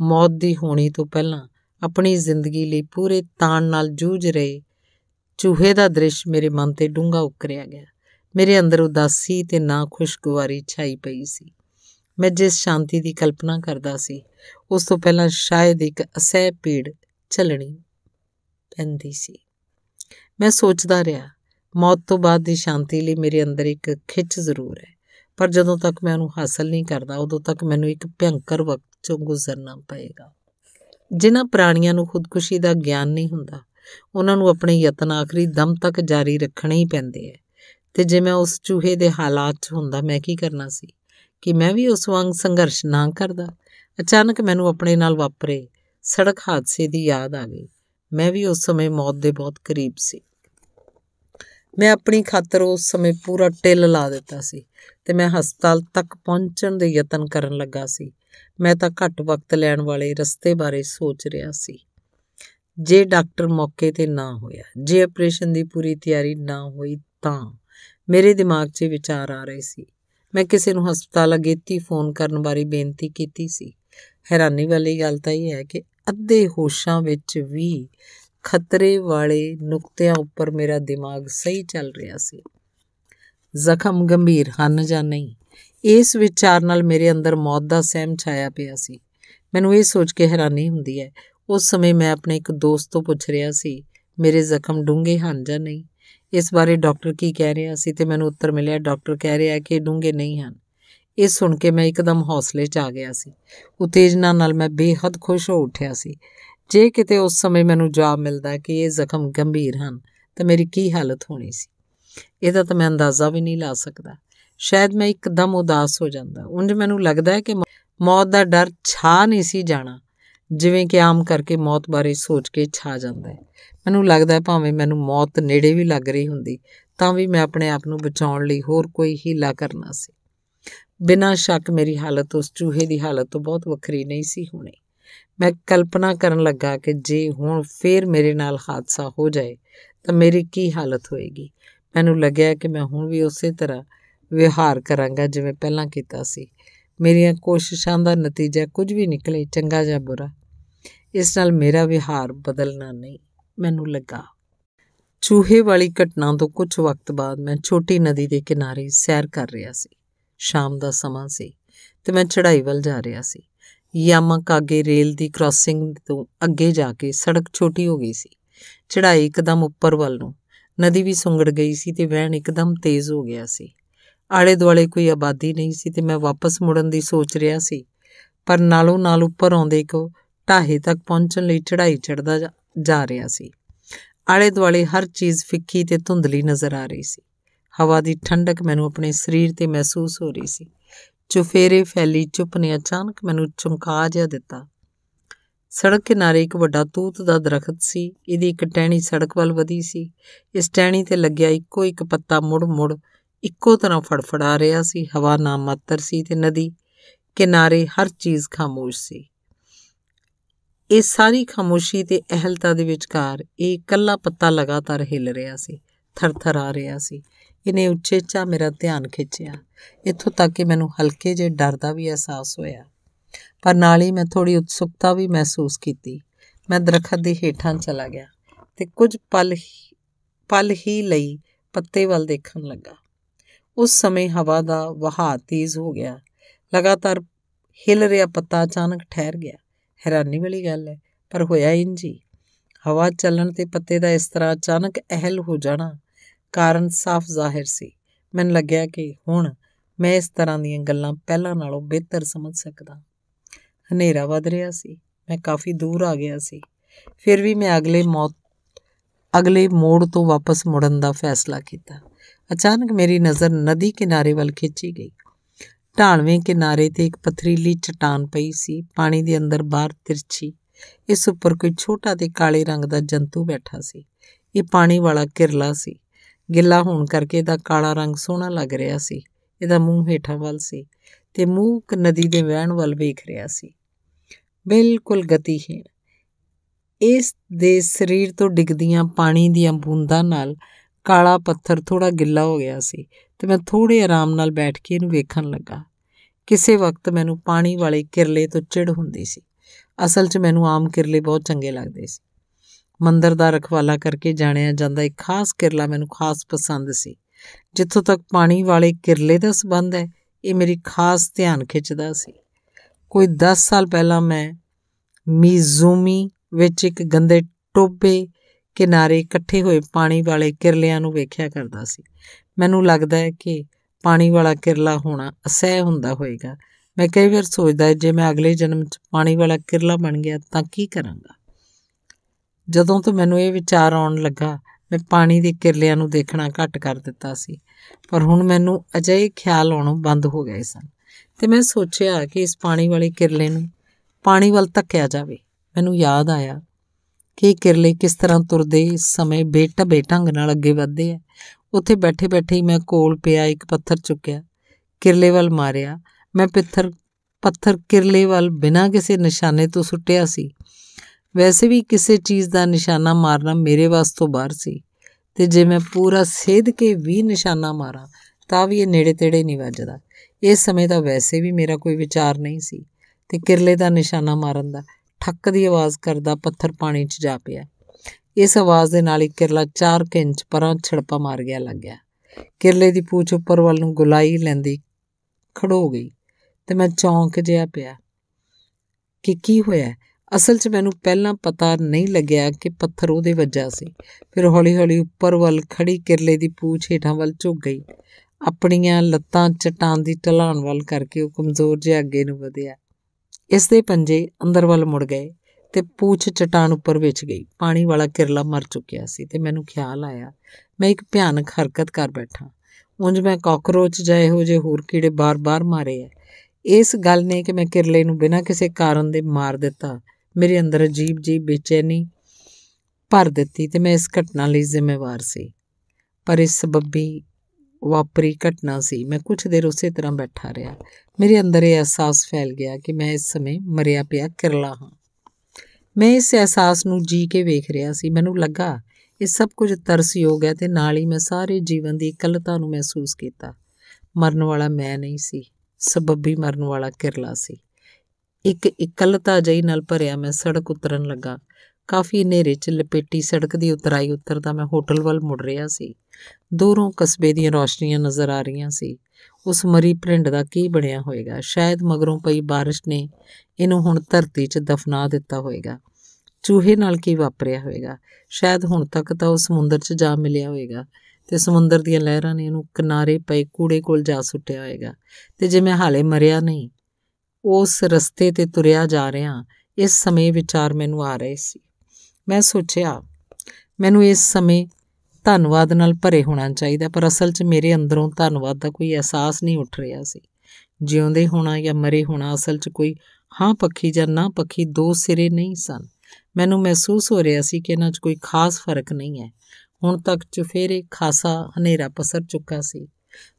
ਮੌਤ ਦੀ ਹੋਣੀ ਤੋਂ ਪਹਿਲਾਂ ਆਪਣੀ ਜ਼ਿੰਦਗੀ ਲਈ ਪੂਰੇ ਤਾਣ ਨਾਲ ਜੂਝ ਰਹੇ ਚੂਹੇ ਦਾ ਦ੍ਰਿਸ਼ ਮੇਰੇ ਮਨ ਤੇ ਡੂੰਘਾ ਉਕਰਿਆ ਗਿਆ। ਮੇਰੇ ਅੰਦਰ ਉਦਾਸੀ ਤੇ ਨਾ ਖੁਸ਼ਗਵਾਰੀ ਛਾਈ ਪਈ ਸੀ। ਮੈਂ ਜਿਸ ਸ਼ਾਂਤੀ ਦੀ ਕਲਪਨਾ ਕਰਦਾ ਸੀ, ਉਸ ਤੋਂ ਪਹਿਲਾਂ ਸ਼ਾਇਦ ਇੱਕ ਅਸਹਿ ਪੀੜ ਚੱਲਣੀ ਪੈਂਦੀ ਸੀ। ਮੈਂ ਸੋਚਦਾ ਰਿਹਾ ਮੌਤ ਤੋਂ ਬਾਅਦ ਦੀ ਸ਼ਾਂਤੀ ਲਈ ਮੇਰੇ ਅੰਦਰ ਇੱਕ ਖਿੱਚ ਜ਼ਰੂਰ ਹੈ। ਪਰ ਜਦੋਂ ਤੱਕ ਮੈਂ ਉਹਨੂੰ ਹਾਸਲ ਨਹੀਂ ਕਰਦਾ, ਉਦੋਂ ਤੱਕ ਮੈਨੂੰ ਇੱਕ ਭਿਆੰਕਰ ਵਕਤ ਚੋਂ ਗੁਜ਼ਰਨਾ ਪਏਗਾ। ਜਿਨ੍ਹਾਂ ਪ੍ਰਾਣੀਆਂ ਨੂੰ ਖੁਦਕੁਸ਼ੀ ਦਾ ਗਿਆਨ ਨਹੀਂ ਹੁੰਦਾ, ਉਹਨਾਂ ਨੂੰ ਆਪਣੇ ਯਤਨ ਆਖਰੀ ਦਮ ਤੱਕ ਜਾਰੀ ਰੱਖਣੇ ਹੀ ਪੈਂਦੇ ਐ। ਤੇ ਜੇ ਮੈਂ ਉਸ ਚੂਹੇ ਦੇ ਹਾਲਾਤ 'ਚ ਹੁੰਦਾ, ਮੈਂ ਕੀ ਕਰਨਾ ਸੀ? ਕਿ ਮੈਂ ਵੀ ਉਸ ਵਾਂਗ ਸੰਘਰਸ਼ ਨਾ ਕਰਦਾ? ਅਚਾਨਕ ਮੈਨੂੰ ਆਪਣੇ ਨਾਲ ਵਾਪਰੇ ਸੜਕ ਹਾਦਸੇ ਦੀ ਯਾਦ ਆ ਗਈ। ਮੈਂ ਵੀ ਉਸ ਸਮੇਂ ਮੌਤ ਦੇ ਬਹੁਤ ਕਰੀਬ ਸੀ। ਮੈਂ ਆਪਣੀ ਖਾਤਰ ਉਸ ਸਮੇਂ ਪੂਰਾ ਟਿੱਲ ਲਾ ਦਿੱਤਾ ਸੀ ਤੇ ਮੈਂ ਹਸਪਤਾਲ ਤੱਕ ਪਹੁੰਚਣ ਦੇ ਯਤਨ ਕਰਨ ਲੱਗਾ ਸੀ। ਮੈਂ ਤਾਂ ਘੱਟ ਵਕਤ ਲੈਣ ਵਾਲੇ ਰਸਤੇ ਬਾਰੇ ਸੋਚ ਰਿਹਾ ਸੀ। ਜੇ ਡਾਕਟਰ ਮੌਕੇ ਤੇ ਨਾ ਹੋਇਆ, ਜੇ ਆਪਰੇਸ਼ਨ ਦੀ ਪੂਰੀ ਤਿਆਰੀ ਨਾ ਹੋਈ ਤਾਂ ਮੇਰੇ ਦਿਮਾਗ 'ਚ ਵਿਚਾਰ ਆ ਰਹੇ ਸੀ। ਮੈਂ ਕਿਸੇ ਨੂੰ ਹਸਪਤਾਲ ਅਗੇਤੀ ਫੋਨ ਕਰਨ ਬਾਰੇ ਬੇਨਤੀ ਕੀਤੀ ਸੀ। ਹੈਰਾਨੀ ਵਾਲੀ ਗੱਲ ਤਾਂ ਇਹ ਹੈ ਕਿ ਅੱਧੇ ਹੋਸ਼ਾਂ ਵਿੱਚ ਵੀ ਖਤਰੇ ਵਾਲੇ ਨੁਕਤਿਆਂ ਉੱਪਰ ਮੇਰਾ ਦਿਮਾਗ ਸਹੀ ਚੱਲ ਰਿਹਾ ਸੀ। ਜ਼ਖਮ ਗੰਭੀਰ ਹਨ ਜਾਂ ਨਹੀਂ, ਇਸ ਵਿਚਾਰ ਨਾਲ ਮੇਰੇ ਅੰਦਰ ਮੌਤ ਦਾ ਸਹਿਮ ਛਾਇਆ ਪਿਆ ਸੀ। ਮੈਨੂੰ ਇਹ ਸੋਚ ਕੇ ਹੈਰਾਨੀ ਹੁੰਦੀ ਹੈ, ਉਸ ਸਮੇਂ ਮੈਂ ਆਪਣੇ ਇੱਕ ਦੋਸਤ ਤੋਂ ਪੁੱਛ ਰਿਹਾ ਸੀ, ਮੇਰੇ ਜ਼ਖਮ ਡੂੰਘੇ ਹਨ ਜਾਂ ਨਹੀਂ? ਇਸ ਬਾਰੇ ਡਾਕਟਰ ਕੀ ਕਹਿ ਰਿਹਾ ਸੀ ਤੇ ਮੈਨੂੰ ਉੱਤਰ ਮਿਲਿਆ, ਡਾਕਟਰ ਕਹਿ ਰਿਹਾ ਕਿ ਡੂੰਘੇ ਨਹੀਂ ਹਨ। ਇਹ ਸੁਣ ਕੇ ਮੈਂ ਇੱਕਦਮ ਹੌਸਲੇ 'ਚ ਆ ਗਿਆ ਸੀ। ਉਤੇਜਨਾ ਨਾਲ ਮੈਂ ਬੇਹੱਦ ਖੁਸ਼ ਹੋ ਉੱਠਿਆ ਸੀ। ਜੇ ਕਿਤੇ ਉਸ ਸਮੇਂ ਮੈਨੂੰ ਜਵਾਬ ਮਿਲਦਾ ਕਿ ਇਹ ਜ਼ਖਮ ਗੰਭੀਰ ਹਨ, ਤਾਂ ਮੇਰੀ ਕੀ ਹਾਲਤ ਹੋਣੀ ਸੀ? ਇਹਦਾ ਤਾਂ ਮੈਂ ਅੰਦਾਜ਼ਾ ਵੀ ਨਹੀਂ ਲਾ ਸਕਦਾ। ਸ਼ਾਇਦ ਮੈਂ ਇੱਕਦਮ ਉਦਾਸ ਹੋ ਜਾਂਦਾ। ਉਂਝ ਮੈਨੂੰ ਲੱਗਦਾ ਹੈ ਕਿ ਮੌਤ ਦਾ ਡਰ ਛਾ ਨਹੀਂ ਸੀ ਜਾਣਾ। ਜਿਵੇਂ ਕਿ ਆਮ ਕਰਕੇ ਮੌਤ ਬਾਰੇ ਸੋਚ ਕੇ ਛਾ ਜਾਂਦਾ ਹੈ। ਮੈਨੂੰ ਲੱਗਦਾ ਭਾਵੇਂ ਮੈਨੂੰ ਮੌਤ ਨੇੜੇ ਵੀ ਲੱਗ ਰਹੀ ਹੁੰਦੀ, ਤਾਂ ਵੀ ਮੈਂ ਆਪਣੇ ਆਪ ਨੂੰ ਬਚਾਉਣ ਲਈ ਹੋਰ ਕੋਈ ਹੀਲਾ ਕਰਨਾ ਸੀ। ਬਿਨਾਂ ਸ਼ੱਕ ਮੇਰੀ ਹਾਲਤ ਉਸ ਚੂਹੇ ਦੀ ਹਾਲਤ ਤੋਂ ਬਹੁਤ ਵੱਖਰੀ ਨਹੀਂ ਸੀ ਹੋਣੀ। ਮੈਂ ਕਲਪਨਾ ਕਰਨ ਲੱਗਾ ਕਿ ਜੇ ਹੁਣ ਫੇਰ ਮੇਰੇ ਨਾਲ ਹਾਦਸਾ ਹੋ ਜਾਏ, ਤਾਂ ਮੇਰੀ ਕੀ ਹਾਲਤ ਹੋਏਗੀ? ਮੈਨੂੰ ਲੱਗਿਆ ਕਿ ਮੈਂ ਹੁਣ ਵੀ ਉਸੇ ਤਰ੍ਹਾਂ ਵਿਹਾਰ ਕਰਾਂਗਾ ਜਿਵੇਂ ਪਹਿਲਾਂ ਕੀਤਾ ਸੀ। ਮੇਰੀਆਂ ਕੋਸ਼ਿਸ਼ਾਂ ਦਾ ਨਤੀਜਾ ਕੁਝ ਵੀ ਨਿਕਲੇ, ਚੰਗਾ ਜਾਂ ਬੁਰਾ। ਇਸ ਨਾਲ ਮੇਰਾ ਵਿਹਾਰ ਬਦਲਣਾ ਨਹੀਂ, ਮੈਨੂੰ ਲੱਗਾ। ਚੂਹੇ ਵਾਲੀ ਘਟਨਾ ਤੋਂ ਕੁਝ ਵਕਤ ਬਾਅਦ ਮੈਂ ਛੋਟੀ ਨਦੀ ਦੇ ਕਿਨਾਰੇ ਸੈਰ ਕਰ ਰਿਹਾ ਸੀ। ਸ਼ਾਮ ਦਾ ਸਮਾਂ ਸੀ ਤੇ ਮੈਂ ਚੜ੍ਹਾਈ ਵੱਲ ਜਾ ਰਿਹਾ ਸੀ। ਯਾਮਾਕਾਗੇ ਰੇਲ ਦੀ ਕ੍ਰਾਸਿੰਗ ਤੋਂ ਅੱਗੇ ਜਾ ਕੇ ਸੜਕ ਛੋਟੀ ਹੋ ਗਈ ਸੀ। ਚੜ੍ਹਾਈ ਇੱਕਦਮ ਉੱਪਰ ਵੱਲ ਨੂੰ, ਨਦੀ ਵੀ ਸੁੰਗੜ ਗਈ ਸੀ ਤੇ ਵਹਿਣ ਇੱਕਦਮ ਤੇਜ਼ ਹੋ ਗਿਆ ਸੀ। ਆਲੇ ਦੁਆਲੇ ਕੋਈ ਆਬਾਦੀ ਨਹੀਂ ਸੀ ਤੇ ਮੈਂ ਵਾਪਸ ਮੁੜਨ ਦੀ ਸੋਚ ਰਿਹਾ ਸੀ, ਪਰ ਨਾਲੋਂ ਨਾਲ ਉੱਪਰ ਆਉਂਦੇ ਇੱਕ ਢਾਹੇ ਤੱਕ ਪਹੁੰਚਣ ਲਈ ਚੜ੍ਹਾਈ ਚੜਦਾ ਜਾ ਰਿਹਾ ਸੀ। ਆਲੇ ਦੁਆਲੇ ਹਰ ਚੀਜ਼ ਫਿੱਕੀ ਤੇ ਧੁੰਦਲੀ ਨਜ਼ਰ ਆ ਰਹੀ ਸੀ। ਹਵਾ ਦੀ ਠੰਡਕ ਮੈਨੂੰ ਆਪਣੇ ਸਰੀਰ ਤੇ ਮਹਿਸੂਸ ਹੋ ਰਹੀ ਸੀ। ਚੁਫੇਰੇ ਫੈਲੀ ਚੁੱਪ ਨੇ ਅਚਾਨਕ ਮੈਨੂੰ ਚਮਕਾ ਜਿਹਾ ਦਿੱਤਾ। ਸੜਕ ਕਿਨਾਰੇ ਇੱਕ ਵੱਡਾ ਤੂਤ ਦਾ ਦਰਖਤ ਸੀ। ਇਹਦੀ ਇੱਕ ਟਹਿਣੀ ਸੜਕ ਵੱਲ ਵਧੀ ਸੀ। ਇਸ ਟਹਿਣੀ ਤੇ ਲੱਗਿਆ ਇੱਕੋ ਇੱਕ ਪੱਤਾ ਮੁੜ-ਮੁੜ ਇੱਕੋ ਤਰ੍ਹਾਂ ਫੜਫੜਾ ਰਿਹਾ ਸੀ। ਹਵਾ ਨਾ ਮਾਤਰ ਸੀ ਤੇ ਨਦੀ ਕਿਨਾਰੇ ਹਰ ਚੀਜ਼ ਖਾਮੋਸ਼ ਸੀ। ਇਹ ਸਾਰੀ ਖਾਮੋਸ਼ੀ ਤੇ ਅਹਲਤਾ ਦੇ ਵਿਚਕਾਰ ਇਹ ਇਕੱਲਾ ਪੱਤਾ ਲਗਾਤਾਰ ਹਿੱਲ ਰਿਹਾ ਸੀ। ਥਰ-ਥਰ ਆ ਰਿਹਾ ਸੀ। ਇਹਨੇ ਉੱਚੇ ਉੱਚੇਚਾ ਮੇਰਾ ਧਿਆਨ ਖਿੱਚਿਆ। ਇੱਥੋਂ ਤੱਕ ਕਿ ਮੈਨੂੰ ਹਲਕੇ ਜਿਹੇ ਡਰ ਦਾ ਵੀ ਅਹਿਸਾਸ ਹੋਇਆ। ਪਰ ਨਾਲ ਹੀ ਮੈਂ ਥੋੜੀ ਉਤਸੁਕਤਾ ਵੀ ਮਹਿਸੂਸ ਕੀਤੀ। ਮੈਂ ਦਰਖਤ ਦੇ ਹੇਠਾਂ ਚਲਾ ਗਿਆ ਤੇ ਕੁਝ ਪਲ ਪਲ ਹੀ ਲਈ ਪੱਤੇ ਵੱਲ ਦੇਖਣ ਲੱਗਾ। ਉਸ ਸਮੇਂ ਹਵਾ ਦਾ ਵਹਾਅ ਤੇਜ਼ ਹੋ ਗਿਆ। ਲਗਾਤਾਰ ਹਿਲ ਰਿਹਾ ਪੱਤਾ ਅਚਾਨਕ ਠਹਿਰ ਗਿਆ। ਹੈਰਾਨੀ ਵਾਲੀ ਗੱਲ ਹੈ, ਪਰ ਹੋਇਆ ਇੰਜੀ ਹਵਾ ਚੱਲਣ ਤੇ ਪੱਤੇ ਦਾ ਇਸ ਤਰ੍ਹਾਂ ਅਚਾਨਕ ਅਹਿਲ ਹੋ ਜਾਣਾ ਕਾਰਨ ਸਾਫ਼ ਜ਼ਾਹਿਰ ਸੀ। ਮੈਨੂੰ ਲੱਗਿਆ ਕਿ ਹੁਣ ਮੈਂ ਇਸ ਤਰ੍ਹਾਂ ਦੀਆਂ ਗੱਲਾਂ ਪਹਿਲਾਂ ਨਾਲੋਂ ਬਿਹਤਰ ਸਮਝ ਸਕਦਾ। ਹਨੇਰਾ ਵੱਧ ਰਿਹਾ ਸੀ, ਮੈਂ ਕਾਫੀ ਦੂਰ ਆ ਗਿਆ ਸੀ। ਫਿਰ ਵੀ ਮੈਂ ਅਗਲੇ ਮੌਤ, ਅਗਲੇ ਮੋੜ ਤੋਂ ਵਾਪਸ ਮੁੜਨ ਦਾ ਫੈਸਲਾ ਕੀਤਾ। ਅਚਾਨਕ ਮੇਰੀ ਨਜ਼ਰ ਨਦੀ ਕਿਨਾਰੇ ਵੱਲ ਖਿੱਚੀ ਗਈ। ਢਾਲਵੇਂ ਕਿਨਾਰੇ ਤੇ ਇੱਕ ਪਥਰੀਲੀ ਚਟਾਨ ਪਈ ਸੀ, ਪਾਣੀ ਦੇ ਅੰਦਰ ਬਾਹਰ ਤਿਰਛੀ ਇਸ ਉੱਪਰ ਕੋਈ ਛੋਟਾ ਤੇ ਕਾਲੇ ਰੰਗ ਦਾ ਜੰਤੂ ਬੈਠਾ ਸੀ। ਇਹ ਪਾਣੀ ਵਾਲਾ ਕਿਰਲਾ ਸੀ। ਗਿੱਲਾ ਹੋਣ ਕਰਕੇ ਇਹਦਾ ਕਾਲਾ ਰੰਗ ਸੋਹਣਾ ਲੱਗ ਰਿਹਾ ਸੀ। ਇਹਦਾ ਮੂੰਹ ਹੇਠਾਂ ਵੱਲ ਸੀ ਤੇ ਮੂੰਹ ਨਦੀ ਦੇ ਵਹਿਣ ਵੱਲ ਵੇਖ ਰਿਹਾ ਸੀ। ਬਿਲਕੁਲ ਗਤੀਹੀਣ। ਇਸ ਦੇ ਸਰੀਰ ਤੋਂ ਡਿੱਗਦੀਆਂ ਪਾਣੀ ਦੀਆਂ ਬੂੰਦਾਂ ਨਾਲ ਕਾਲਾ ਪੱਥਰ ਥੋੜਾ ਗਿੱਲਾ ਹੋ ਗਿਆ ਸੀ ਤੇ ਮੈਂ ਥੋੜੇ ਆਰਾਮ ਨਾਲ ਬੈਠ ਕੇ ਇਹਨੂੰ ਵੇਖਣ ਲੱਗਾ। ਕਿਸੇ ਵਕਤ ਮੈਨੂੰ ਪਾਣੀ ਵਾਲੇ ਕਿਰਲੇ ਤੋਂ ਚਿੜ ਹੁੰਦੀ ਸੀ। ਅਸਲ 'ਚ ਮੈਨੂੰ ਆਮ ਕਿਰਲੇ ਬਹੁਤ ਚੰਗੇ ਲੱਗਦੇ ਸੀ। ਮੰਦਰ ਦਾ ਰਖਵਾਲਾ ਕਰਕੇ ਜਾਣਿਆ ਜਾਂਦਾ ਇੱਕ ਖਾਸ ਕਿਰਲਾ ਮੈਨੂੰ ਖਾਸ ਪਸੰਦ ਸੀ। ਜਿੱਥੋਂ ਤੱਕ ਪਾਣੀ ਵਾਲੇ ਕਿਰਲੇ ਦਾ ਸਬੰਧ ਹੈ, ਇਹ ਮੇਰੀ ਖਾਸ ਧਿਆਨ ਖਿੱਚਦਾ ਸੀ। ਕੋਈ 10 ਸਾਲ ਪਹਿਲਾਂ ਮੈਂ ਮੀਜ਼ੂਮੀ ਵਿੱਚ ਇੱਕ ਗੰਦੇ ਟੋਬੇ ਕਿਨਾਰੇ ਇਕੱਠੇ ਹੋਏ ਪਾਣੀ ਵਾਲੇ ਕਿਰਲਿਆਂ ਨੂੰ ਵੇਖਿਆ ਕਰਦਾ ਸੀ। ਮੈਨੂੰ ਲੱਗਦਾ ਹੈ ਕਿ ਪਾਣੀ ਵਾਲਾ ਕਿਰਲਾ ਹੋਣਾ ਅਸਹਿ ਹੁੰਦਾ ਹੋਵੇਗਾ। ਮੈਂ ਕਈ ਵਾਰ ਸੋਚਦਾ ਜੇ ਮੈਂ ਅਗਲੇ ਜਨਮ 'ਚ ਪਾਣੀ ਵਾਲਾ ਕਿਰਲਾ ਬਣ ਗਿਆ ਤਾਂ ਕੀ ਕਰਾਂਗਾ? ਜਦੋਂ ਤੋਂ ਮੈਨੂੰ ਇਹ ਵਿਚਾਰ ਆਉਣ ਲੱਗਾ, ਮੈਂ ਪਾਣੀ ਦੇ ਕਿਰਲਿਆਂ ਨੂੰ ਦੇਖਣਾ ਘੱਟ ਕਰ ਦਿੱਤਾ ਸੀ, ਪਰ ਹੁਣ ਮੈਨੂੰ ਅਜਿਹੇ ਖਿਆਲ ਆਉਣੋਂ ਬੰਦ ਹੋ ਗਏ ਸਨ ਤੇ ਮੈਂ ਸੋਚਿਆ ਕਿ ਇਸ ਪਾਣੀ ਵਾਲੇ ਕਿਰਲੇ ਨੂੰ ਪਾਣੀ ਵੱਲ ਧੱਕਿਆ ਜਾਵੇ। ਮੈਨੂੰ ਯਾਦ ਆਇਆ ਕਿ ਕਿਰਲੇ ਕਿਸ ਤਰ੍ਹਾਂ ਤੁਰਦੇ ਸਮੇਂ ਬੇਟਾ ਢੰਗ ਨਾਲ ਅੱਗੇ ਵਧਦੇ ਆ। ਉੱਥੇ ਬੈਠੇ ਬੈਠੇ ਹੀ ਮੈਂ ਕੋਲ ਪਿਆ ਇੱਕ ਪੱਥਰ ਚੁੱਕਿਆ, ਕਿਰਲੇ ਵੱਲ ਮਾਰਿਆ ਮੈਂ ਪਿੱਥਰ, ਪੱਥਰ ਕਿਰਲੇ ਵੱਲ ਬਿਨਾਂ ਕਿਸੇ ਨਿਸ਼ਾਨੇ ਤੋਂ ਸੁੱਟਿਆ ਸੀ। ਵੈਸੇ ਵੀ ਕਿਸੇ ਚੀਜ਼ ਦਾ ਨਿਸ਼ਾਨਾ ਮਾਰਨਾ ਮੇਰੇ ਵਾਸ ਤੋਂ ਬਾਹਰ ਸੀ ਤੇ ਜੇ ਮੈਂ ਪੂਰਾ ਸੇਧ ਕੇ ਵੀ ਨਿਸ਼ਾਨਾ ਮਾਰਾਂ, ਤਾਂ ਵੀ ਇਹ ਨੇੜੇ ਤੇੜੇ ਨਹੀਂ ਵੱਜਦਾ। ਇਸ ਸਮੇਂ ਤਾਂ ਵੈਸੇ ਵੀ ਮੇਰਾ ਕੋਈ ਵਿਚਾਰ ਨਹੀਂ ਸੀ ਤੇ ਕਿਰਲੇ ਦਾ ਨਿਸ਼ਾਨਾ ਮਾਰਨ ਦਾ ਠੱਕ ਦੀ ਆਵਾਜ਼ ਕਰਦਾ ਪੱਥਰ ਪਾਣੀ 'ਚ ਜਾ ਪਿਆ। ਇਸ ਆਵਾਜ਼ ਦੇ ਨਾਲ ਹੀ ਕਿਰਲਾ 4 ਇੰਚ ਪਰਾਂ ਛੜਪਾ ਮਾਰ ਗਿਆ, ਲੱਗ ਗਿਆ। ਕਿਰਲੇ ਦੀ ਪੂਛ ਉੱਪਰ ਵੱਲ ਨੂੰ ਗੁਲਾਈ ਲੈਂਦੀ ਖੜੋ ਗਈ। ਤੇ ਮੈਂ ਚੌਂਕ ਜਿਹਾ ਪਿਆ ਕਿ ਕੀ ਹੋਇਆ? ਅਸਲ 'ਚ ਮੈਨੂੰ ਪਹਿਲਾਂ ਪਤਾ ਨਹੀਂ ਲੱਗਿਆ ਕਿ ਪੱਥਰ ਉਹਦੇ ਵੱਜਾ ਸੀ। ਫਿਰ ਹੌਲੀ-ਹੌਲੀ ਉੱਪਰ ਵੱਲ ਖੜੀ ਕਿਰਲੇ ਦੀ ਪੂਛ ਹੇਠਾਂ ਵੱਲ ਝੁਕ ਗਈ। ਆਪਣੀਆਂ ਲੱਤਾਂ ਚਟਾਨ ਦੀ ਢਲਾਣ ਵੱਲ ਕਰਕੇ ਉਹ ਕਮਜ਼ੋਰ ਜਿਹਾ ਅੱਗੇ ਨੂੰ ਵਧਿਆ। ਇਸ ਦੇ ਪੰਜੇ ਅੰਦਰ ਵੱਲ ਮੁੜ ਗਏ ਤੇ ਪੂਛ ਚਟਾਨ ਉੱਪਰ ਵਿੱਚ ਗਈ। ਪਾਣੀ ਵਾਲਾ ਕਿਰਲਾ ਮਰ ਚੁੱਕਿਆ ਸੀ ਤੇ ਮੈਨੂੰ ਖਿਆਲ ਆਇਆ, ਮੈਂ ਇੱਕ ਭਿਆਨਕ ਹਰਕਤ ਕਰ ਬੈਠਾ। ਉਂਝ ਮੈਂ ਕਾਕਰੋਚ ਜਾਂ ਇਹੋ ਜਿਹੇ ਹੋਰ ਕੀੜੇ ਬਾਰ-ਬਾਰ ਮਾਰੇ ਐ ਇਸ ਗੱਲ ਨੇ ਕਿ ਮੈਂ ਕਿਰਲੇ ਨੂੰ ਬਿਨਾਂ ਕਿਸੇ ਕਾਰਨ ਦੇ ਮਾਰ ਦਿੱਤਾ। ਮੇਰੇ ਅੰਦਰ ਅਜੀਬ ਜੀ ਬੇਚੈਨੀ ਭਰ ਦਿੱਤੀ ਤੇ ਮੈਂ ਇਸ ਘਟਨਾ ਲਈ ਜ਼ਿੰਮੇਵਾਰ ਸੀ। ਪਰ ਇਸ ਸਬੱਬੀ ਵਾਪਰੀ ਘਟਨਾ ਸੀ। ਮੈਂ ਕੁਝ ਦੇਰ ਉਸੇ ਤਰ੍ਹਾਂ ਬੈਠਾ ਰਿਹਾ। ਮੇਰੇ ਅੰਦਰ ਇਹ ਅਹਿਸਾਸ ਫੈਲ ਗਿਆ ਕਿ ਮੈਂ ਇਸ ਸਮੇਂ ਮਰਿਆ ਪਿਆ ਕਿਰਲਾ ਹਾਂ। ਮੈਂ ਇਸ ਅਹਿਸਾਸ ਨੂੰ ਜੀ ਕੇ ਵੇਖ ਰਿਹਾ ਸੀ। ਮੈਨੂੰ ਲੱਗਾ, ਇਹ ਸਭ ਕੁਝ ਤਰਸਯੋਗ ਹੈ ਤੇ ਨਾਲ ਹੀ ਮੈਂ ਸਾਰੇ ਜੀਵਨ ਦੀ ਇਕੱਲਤਾ ਨੂੰ ਮਹਿਸੂਸ ਕੀਤਾ। ਮਰਨ ਵਾਲਾ ਮੈਂ ਨਹੀਂ ਸੀ। ਸਬੱਬੀ ਮਰਨ ਵਾਲਾ ਕਿਰਲਾ ਸੀ ਇੱਕ ਇਕੱਲਤਾ ਜਈ ਨਾਲ ਭਰਿਆ ਮੈਂ ਸੜਕ ਉਤਰਨ ਲੱਗਾ ਕਾਫੀ ਹਨੇਰੇ 'ਚ ਲਪੇਟੀ ਸੜਕ ਦੀ ਉਤਰਾਈ ਉਤਰਦਾ ਮੈਂ ਹੋਟਲ ਵੱਲ ਮੁੜ ਰਿਹਾ ਸੀ ਦੂਰੋਂ ਕਸਬੇ ਦੀਆਂ ਰੋਸ਼ਨੀਆਂ ਨਜ਼ਰ ਆ ਰਹੀਆਂ ਸੀ ਉਸ ਮਰੀ ਪ੍ਰਿੰਡ ਦਾ ਕੀ ਬਣਿਆ ਹੋਵੇਗਾ ਸ਼ਾਇਦ ਮਗਰੋਂ ਪਈ بارش ਨੇ ਇਹਨੂੰ ਹੁਣ ਧਰਤੀ 'ਚ ਦਫਨਾ ਦਿੱਤਾ ਹੋਵੇਗਾ ਚੂਹੇ ਨਾਲ ਕੀ ਵਾਪਰਿਆ ਹੋਵੇਗਾ ਸ਼ਾਇਦ ਹੁਣ ਤੱਕ ਤਾਂ ਉਹ ਸਮੁੰਦਰ 'ਚ ਜਾ ਮਿਲਿਆ ਹੋਵੇਗਾ ਤੇ ਸਮੁੰਦਰ ਦੀਆਂ ਲਹਿਰਾਂ ਨੇ ਇਹਨੂੰ ਕਿਨਾਰੇ ਪਏ ਕੂੜੇ ਕੋਲ ਜਾ ਸੁੱਟਿਆ ਹੋਏਗਾ। ਤੇ ਜੇ ਮੈਂ ਹਾਲੇ ਮਰਿਆ ਨਹੀਂ, ਉਸ ਰਸਤੇ ਤੇ ਤੁਰਿਆ ਜਾ ਰਿਹਾ, ਇਸ ਸਮੇਂ ਵਿਚਾਰ ਮੈਨੂੰ ਆ ਰਹੇ ਸੀ। ਮੈਂ ਸੋਚਿਆ, ਮੈਨੂੰ ਇਸ ਸਮੇਂ ਧੰਨਵਾਦ ਨਾਲ ਭਰੇ ਹੋਣਾ ਚਾਹੀਦਾ, ਪਰ ਅਸਲ 'ਚ ਮੇਰੇ ਅੰਦਰੋਂ ਧੰਨਵਾਦ ਦਾ ਕੋਈ ਅਹਿਸਾਸ ਨਹੀਂ ਉੱਠ ਰਿਹਾ ਸੀ। ਜਿਉਂਦੇ ਹੋਣਾ ਜਾਂ ਮਰੇ ਹੋਣਾ ਅਸਲ 'ਚ ਕੋਈ ਹਾਂ ਪੱਖੀ ਜਾਂ ਨਾ ਪੱਖੀ ਦੋ ਸਿਰੇ ਨਹੀਂ ਸਨ। ਮੈਨੂੰ ਮਹਿਸੂਸ ਹੋ ਰਿਹਾ ਸੀ ਕਿ ਇਹਨਾਂ 'ਚ ਕੋਈ ਖਾਸ ਫ਼ਰਕ ਨਹੀਂ ਹੈ। ਹੁਣ ਤੱਕ ਚੁਫੇਰੇ ਖਾਸਾ ਹਨੇਰਾ ਪਸਰ ਚੁੱਕਾ ਸੀ।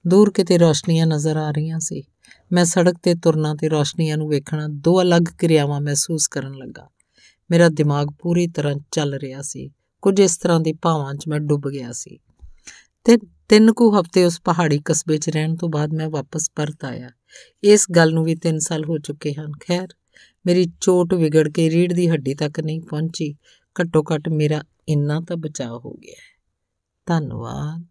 ਦੂਰ ਕਿਤੇ ਰੋਸ਼ਨੀਆਂ ਨਜ਼ਰ ਆ ਰਹੀਆਂ ਸੀ। ਮੈਂ ਸੜਕ ਤੇ ਤੁਰਨਾ ਤੇ ਰੋਸ਼ਨੀਆਂ ਨੂੰ ਵੇਖਣਾ ਦੋ ਅਲੱਗ ਕਿਰਿਆਵਾਂ ਮਹਿਸੂਸ ਕਰਨ ਲੱਗਾ। ਮੇਰਾ ਦਿਮਾਗ ਪੂਰੀ ਤਰ੍ਹਾਂ ਚੱਲ ਰਿਹਾ ਸੀ। ਕੁਝ ਇਸ ਤਰ੍ਹਾਂ ਦੀ ਭਾਵਾਂ 'ਚ ਮੈਂ ਡੁੱਬ ਗਿਆ ਸੀ। ਤੇ ਤਿੰਨ ਕੁ ਹਫ਼ਤੇ ਉਸ ਪਹਾੜੀ ਕਸਬੇ 'ਚ ਰਹਿਣ ਤੋਂ ਬਾਅਦ ਮੈਂ ਵਾਪਸ ਪਰਤ ਆਇਆ। ਇਸ ਗੱਲ ਨੂੰ ਵੀ 3 ਸਾਲ ਹੋ ਚੁੱਕੇ ਹਨ। ਖੈਰ, ਮੇਰੀ ਚੋਟ ਵਿਗੜ ਕੇ ਰੀੜ ਦੀ ਹੱਡੀ ਤੱਕ ਨਹੀਂ ਪਹੁੰਚੀ। ਘੱਟੋ ਘੱਟ ਮੇਰਾ ਇੰਨਾ ਤਾਂ ਬਚਾਅ ਹੋ ਗਿਆ ਧੰਨਵਾਦ।